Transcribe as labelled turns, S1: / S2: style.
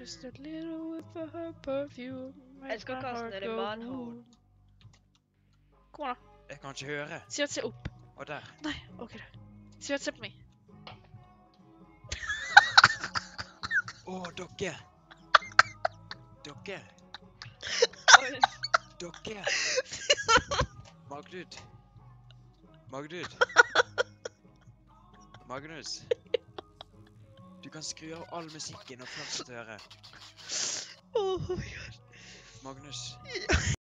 S1: in the room. Just a little whiff of her perfume.
S2: Jeg
S1: makes
S2: skal
S1: my
S2: kaste
S1: heart
S2: ned i
S1: go
S2: manhole.
S1: boom. Kom an,
S3: Jeg kan ikke høre.
S1: da. Sivert, se opp.
S3: Og der.
S1: Nei, ok da. Sivert, se på meg.
S3: Å, dere. Dere.
S2: Oi.
S3: Dere. Magdud. Magdud. Magnus. Du kan skru av all musikken og først høre.
S1: Oh my god.
S3: Magnus.